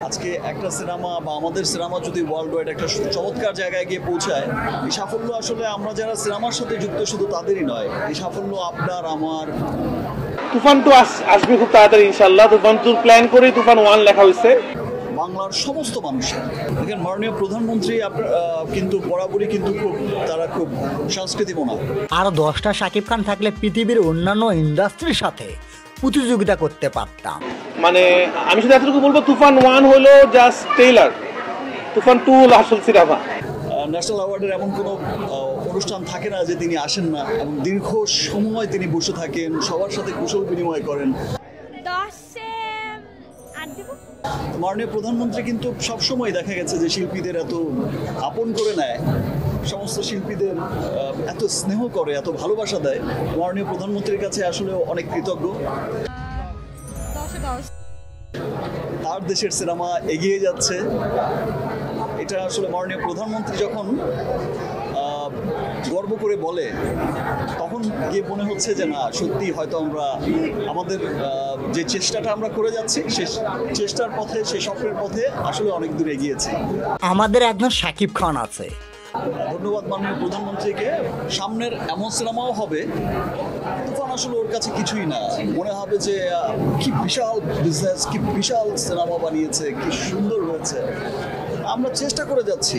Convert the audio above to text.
আজকে একটা সিনেমা বা আমাদের সিনেমা যদি ওয়ার্ল্ড ওয়াইড একটা চমৎকার জায়গায় গিয়ে পৌঁছায় এই সাফল্য আসলে আমরা যারা সিনেমার সাথে যুক্ত শুধু তাদেরই নয় এই সাফল্য আপনার আমার। তুফান টু আসবে খুব তাড়াতাড়ি ইনশাল্লাহ তুফান টুর প্ল্যান করেই তুফান ওয়ান লেখা হয়েছে। বাংলার সমস্ত মানুষের দেখেন মাননীয় প্রধানমন্ত্রী আপনার কিন্তু বরাবরই কিন্তু খুব তারা খুব সংস্কৃতি মনা আরও দশটা শাকিব খান থাকলে পৃথিবীর অন্যান্য ইন্ডাস্ট্রির সাথে। প্রতিযোগিতা করতে পারতাম। মানে আমি শুধু এতটুকু বলব তুফান ওয়ান হলো জাস্ট টেইলার তুফান টু হলো আসল সিনেমা ন্যাশনাল অ্যাওয়ার্ডের এমন কোনো অনুষ্ঠান থাকে না যে তিনি আসেন না এবং দীর্ঘ সময় তিনি বসে থাকেন সবার সাথে কুশল বিনিময় করেন। দশে মাননীয় প্রধানমন্ত্রী কিন্তু সবসময় দেখা গেছে যে শিল্পীদের এত আপন করে নেয়। সমস্ত শিল্পীদের এত স্নেহ করে, এত ভালোবাসা দেয়। মাননীয় প্রধানমন্ত্রীর কাছে আসলে অনেক কৃতজ্ঞ। তার দেশের সিনেমা এগিয়ে যাচ্ছে। এটা আসলে মাননীয় প্রধানমন্ত্রী যখন গর্ব করে বলে, তখন গিয়ে মনে হচ্ছে যে, না, সত্যি হয়তো আমরা আমাদের যে চেষ্টাটা আমরা করে যাচ্ছি, সে চেষ্টার পথে সেই স্বপ্নের পথে আসলে অনেক দূর এগিয়েছি। আমাদের একজন শাকিব খান আছে। ধন্যবাদ মাননীয় প্রধানমন্ত্রীকে। সামনের এমন সিনেমাও হবে, তুফান আসলে ওর কাছে কিছুই না। মনে হবে যে কি বিশাল বিজনেস কি বিশাল সিনেমা বানিয়েছে, কি সুন্দর হয়েছে। আমরা চেষ্টা করে যাচ্ছি।